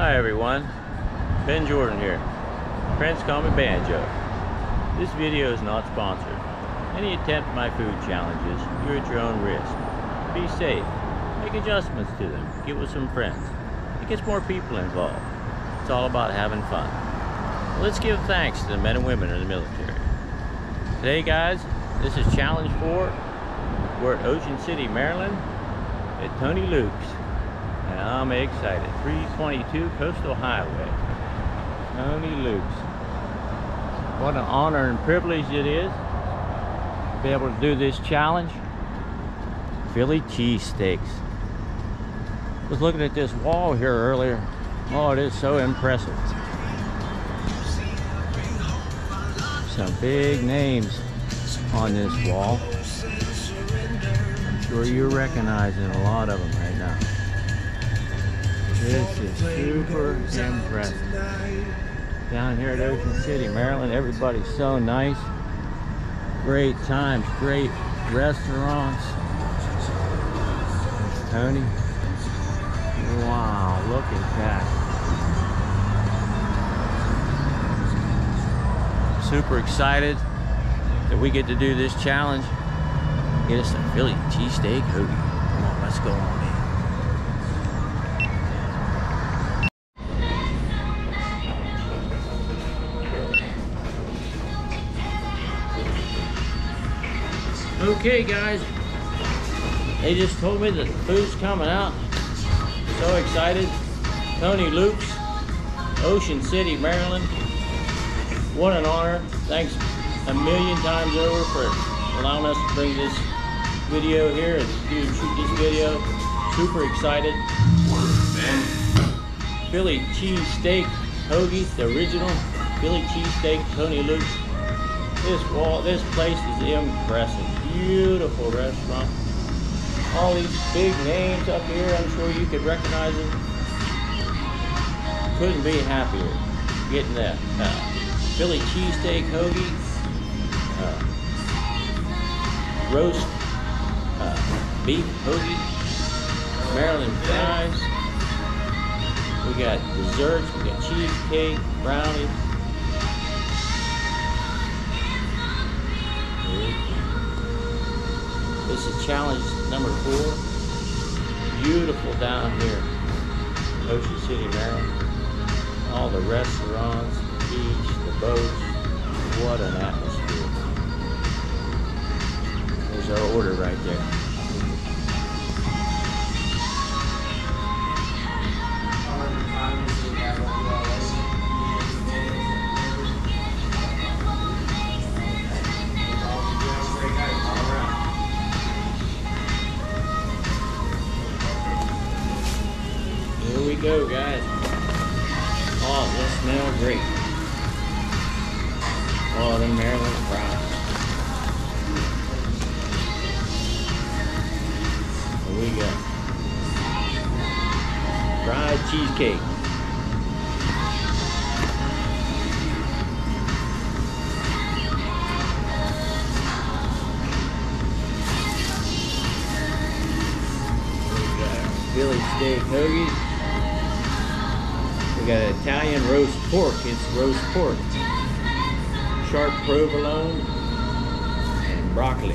Hi everyone, Ben Jordan here. Friends call me Banjo. This video is not sponsored. Any attempt at my food challenges, you're at your own risk. Be safe, make adjustments to them, get with some friends. It gets more people involved. It's all about having fun. Let's give thanks to the men and women in the military. Today guys, this is challenge four. We're at Ocean City, Maryland at Tony Luke's. I'm excited. 322 Coastal Highway. Tony Luke's. What an honor and privilege it is to be able to do this challenge. Philly cheesesteaks. Was looking at this wall here earlier. Oh, it is so impressive. Some big names on this wall. I'm sure you're recognizing a lot of them right now. This is super impressive. Down here at Ocean City, Maryland, everybody's so nice. Great times, great restaurants. There's Tony. Wow, look at that. Super excited that we get to do this challenge. Get us a Philly cheesesteak hoagie. Come on, let's go Okay, guys. They just told me that the food's coming out. So excited. Tony Luke's, Ocean City, Maryland. What an honor. Thanks a million times over for allowing us to bring this video here and shoot this video. Super excited. Philly cheese steak hoagie, the original Philly cheese steak, Tony Luke's. This wall, this place is impressive. Beautiful restaurant. All these big names up here, I'm sure you could recognize them. Couldn't be happier getting that uh, Philly cheesesteak hoagie, uh, roast uh, beef hoagie, Maryland fries. We got desserts, we got cheesecake, brownies. This is challenge number four. Beautiful down here, Ocean City, Maryland. All the restaurants, the beach, the boats. What an atmosphere. There's our order right there. Go, guys. Oh, this smells great. Oh, the Maryland fries. We go. Fried cheesecake. We got Philly steak hoagie. Pork. It's roast pork. Sharp provolone and broccoli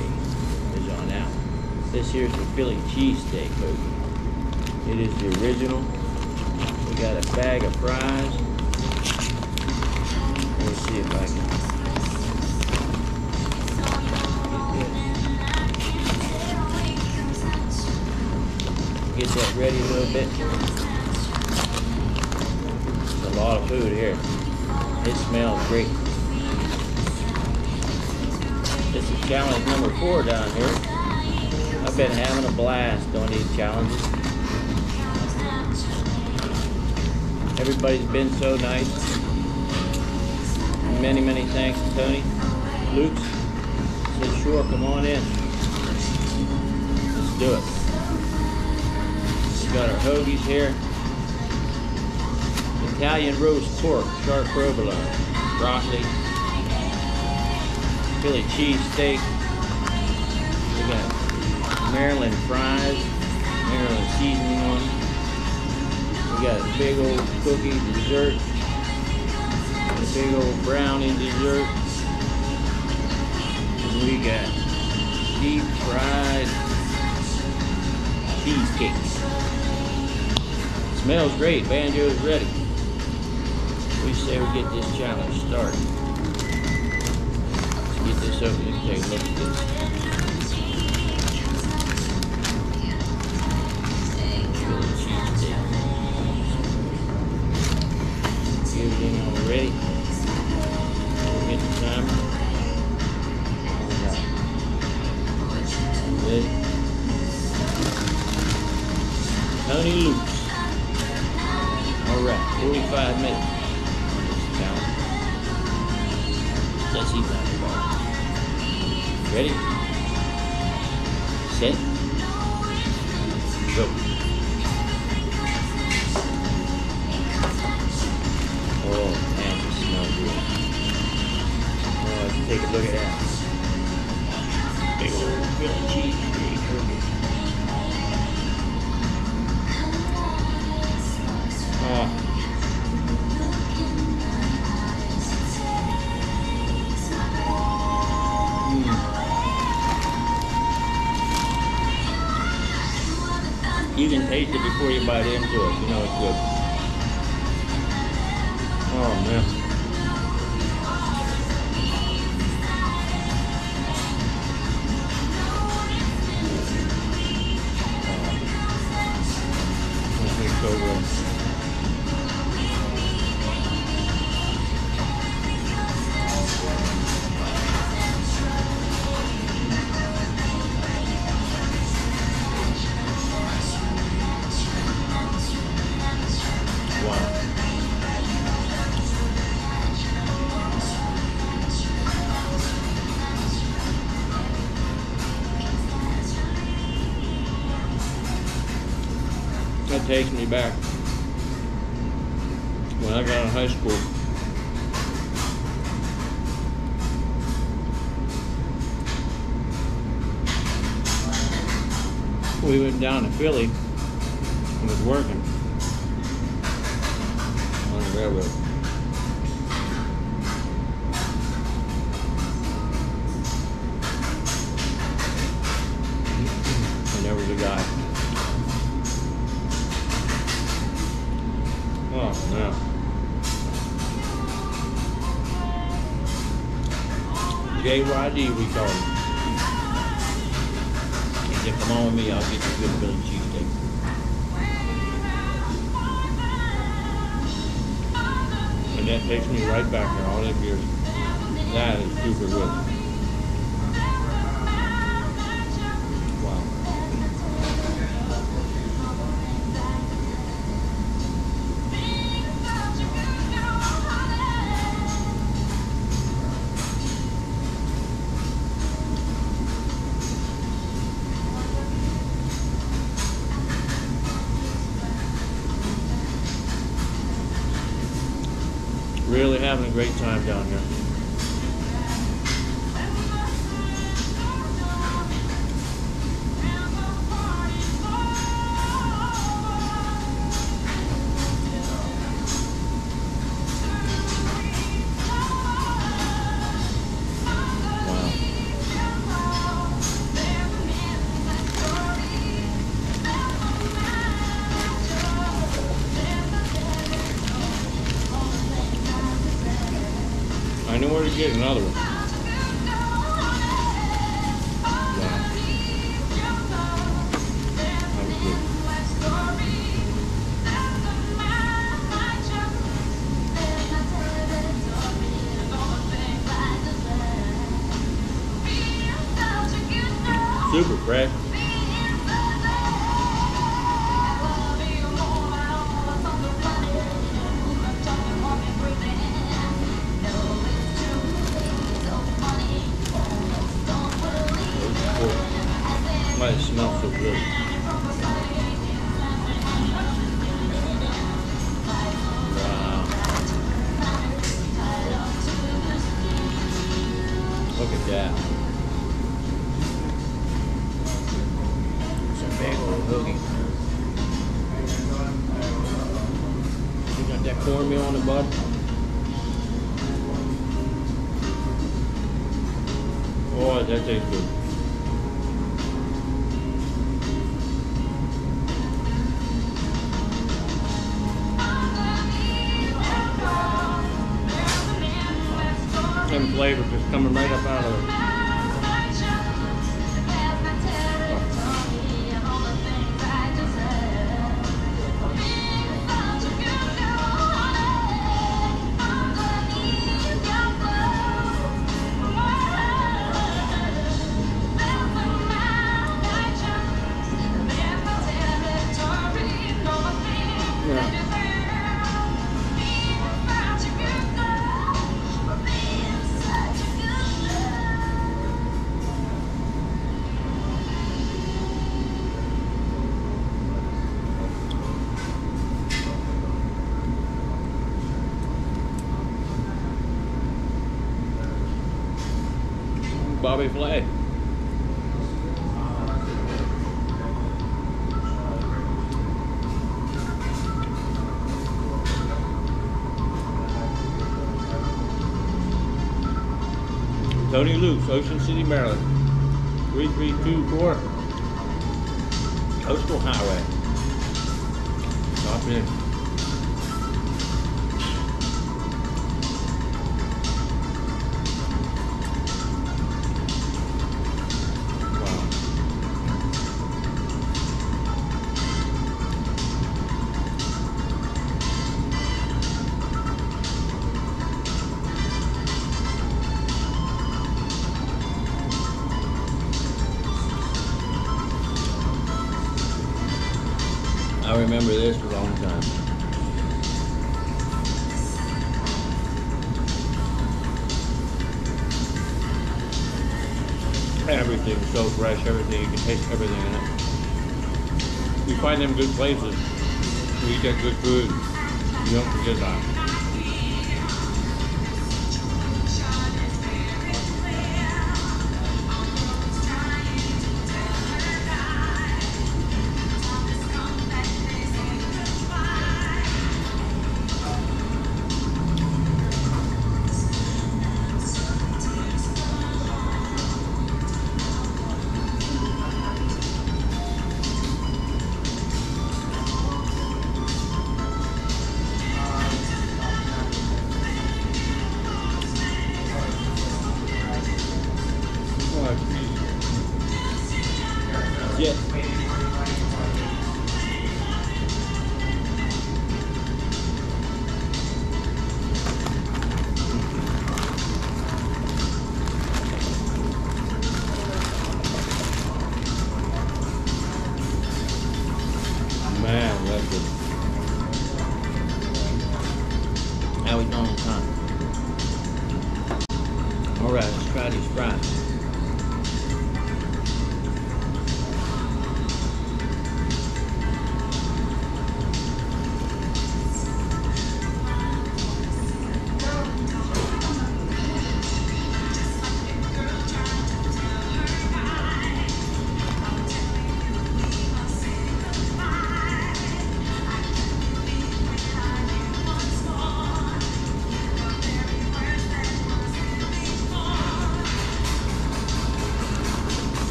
is on out. This here's the Philly cheesesteak hoagie. It is the original. We got a bag of fries. Let's see if I can get that ready a little bit. Lot of food here. It smells great. This is challenge number four down here. I've been having a blast doing these challenges. Everybody's been so nice. Many, many thanks to Tony. Luke's said, sure, come on in. Let's do it. We've got our hoagies here. Italian roast pork, sharp provolone, broccoli, Philly cheese steak. We got Maryland fries, Maryland seasoning on. We got a big old cookie dessert, a big old brownie dessert, and we got deep fried cheesecake. Smells great. Banjo's ready. We say we get this challenge started. Let's get this open and take a look at this. Go. Oh, man, this smells good. Oh, take a look at that. Big old Philly cheesesteak bite into it. You know it's good. I got out of high school. We went down to Philly and was working on the railroad. And there was a guy. Oh no. JYD we call him. Come on with me, I'll get you a good Philly cheesesteak. And that takes me right back there all them years. That is super good. Really having a great time down here. Super fresh. Flavor just coming right up out of it. Bobby Flay. Tony Luke's, Ocean City, Maryland. 3324 Coastal Highway. Stop in. I remember this for a long time. Everything's so fresh, everything, you can taste everything in it. You find them good places, you get good food, you don't forget that.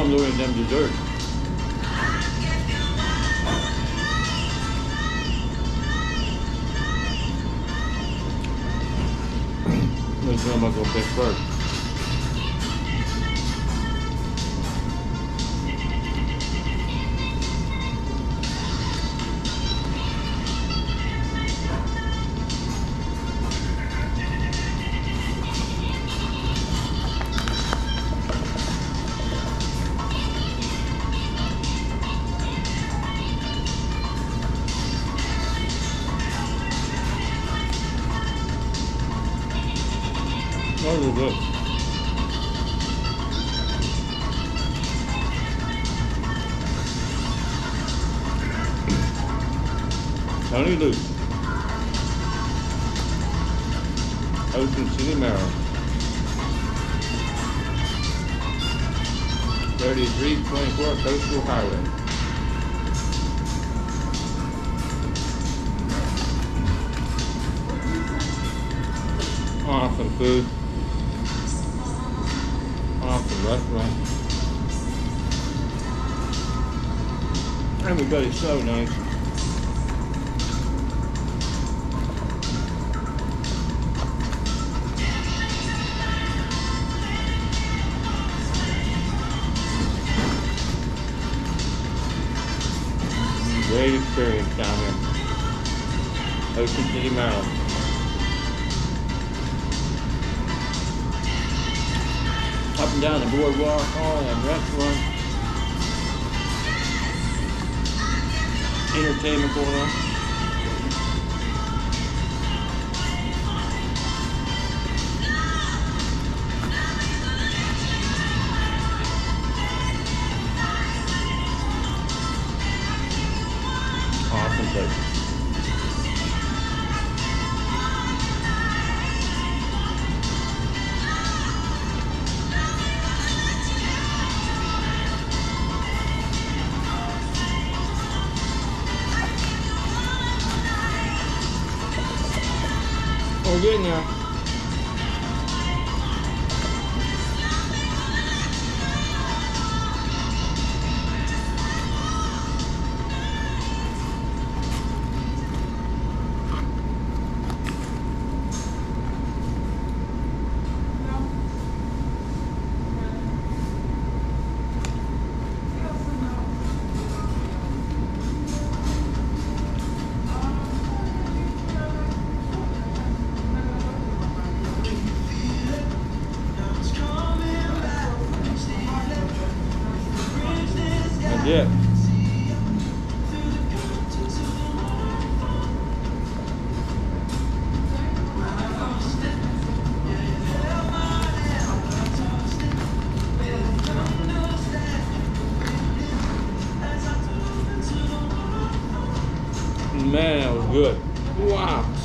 I'm doing them dessert. Let's I'm gonna go pick first. Tony Luke. Ocean City, Maryland. 3324 Coastal Highway. Awesome food. Awesome restaurant. Everybody's so nice. Great experience down here. Ocean City, Maryland. Up and down the boardwalk, all the restaurants. Entertainment going on. We're good. Wow.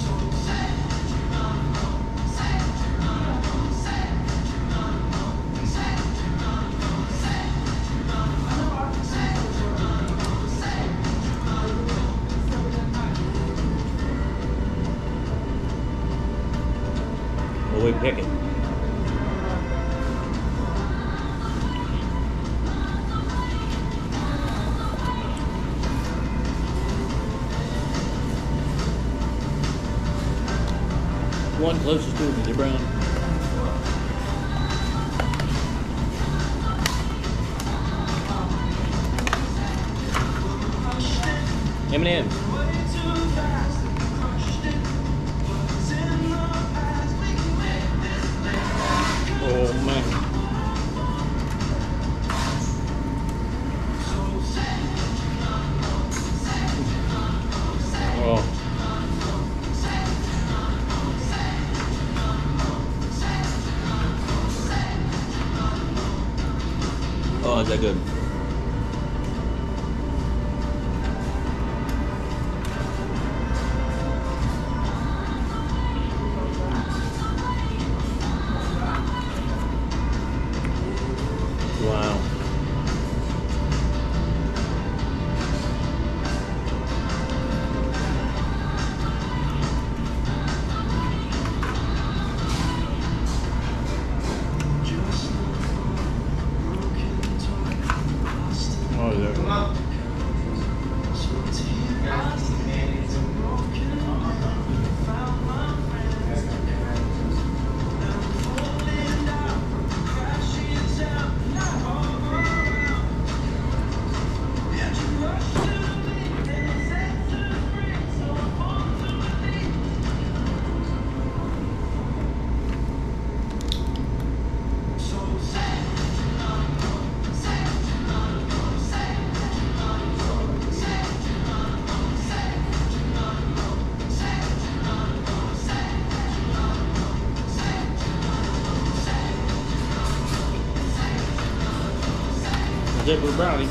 Brownie.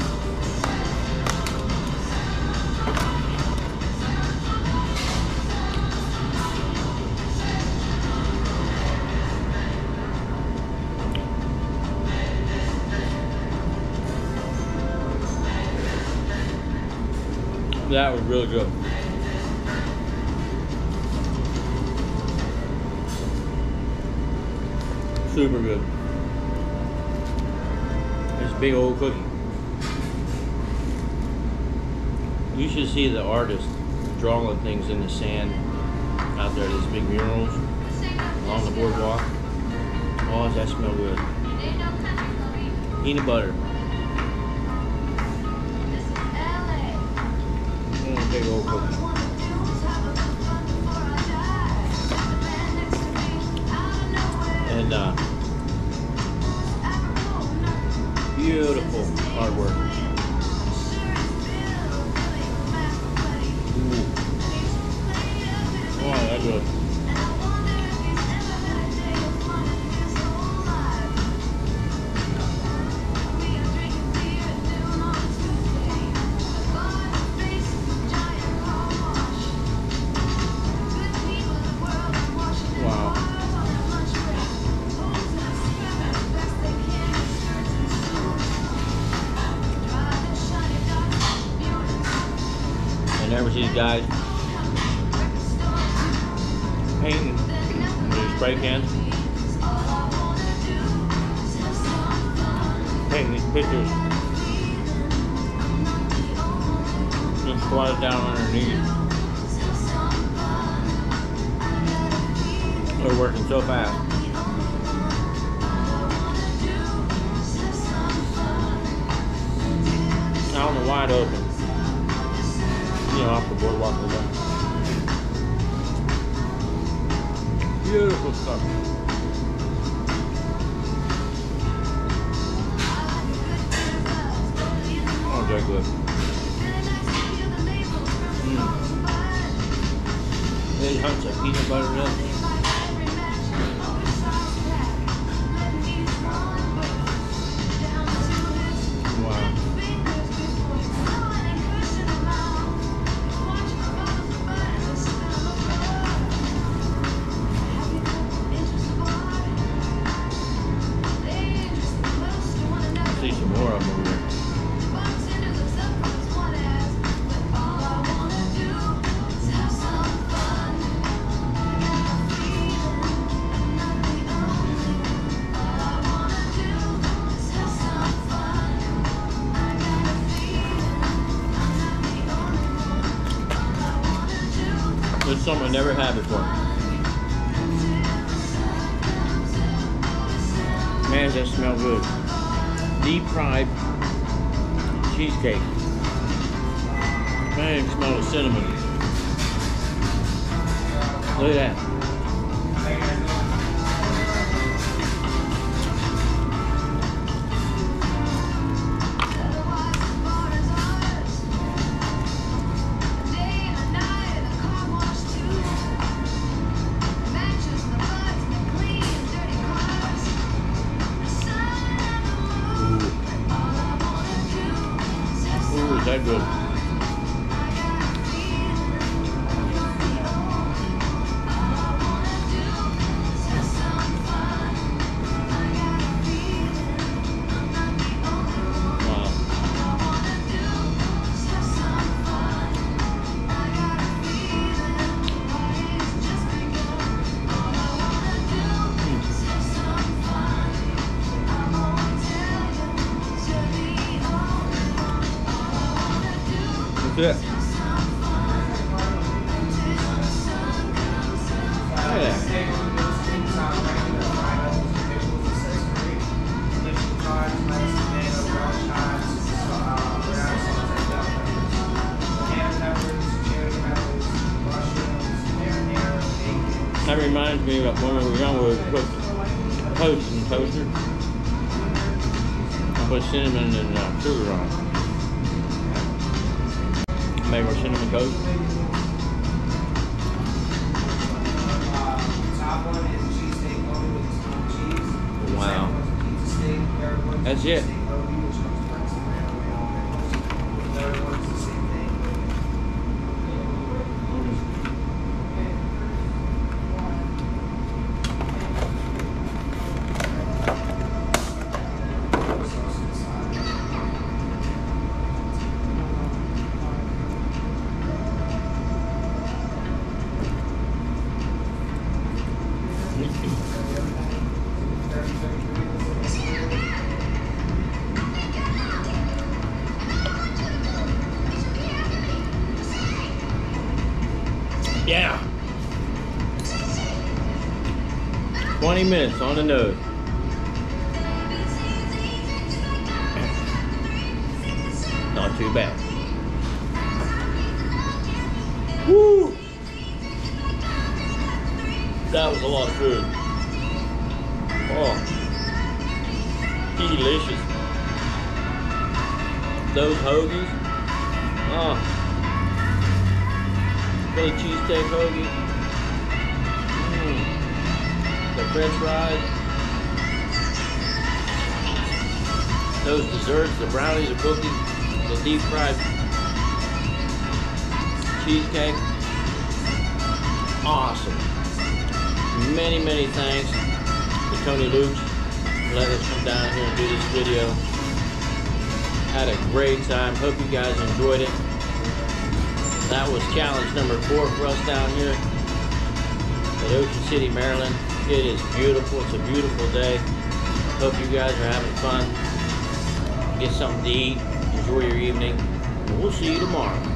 That was really good. Super good. A big old cookie. You should see the artist drawing things in the sand out there, these big murals along the boardwalk. Oh, that smell good? Peanut butter. And uh, beautiful artwork. Pictures. Just squatted down underneath. They're working so fast. Out in the wide open. You know, off the boardwalk whatever. Beautiful stuff. Good. Mm. They of peanut butter milk. Never have before. Yeah. That reminds me of when we were young, we would put toast in the toaster. I put cinnamon and uh, sugar on it. Make our cinnamon toast. Wow. That's it. 20 minutes on the nose. Not too bad. Woo! That was a lot of food. Oh. Delicious. Those hoagies. Ah. Oh. Philly cheesesteak hoagie. The french fries. Those desserts, the brownies, the cookies, the deep fried cheesecake. Awesome. Many, many thanks to Tony Luke for letting us come down here and do this video. Had a great time. Hope you guys enjoyed it. That was challenge number four for us down here at Ocean City, Maryland. It is beautiful. It's a beautiful day. Hope you guys are having fun. Get something to eat. Enjoy your evening. We'll see you tomorrow.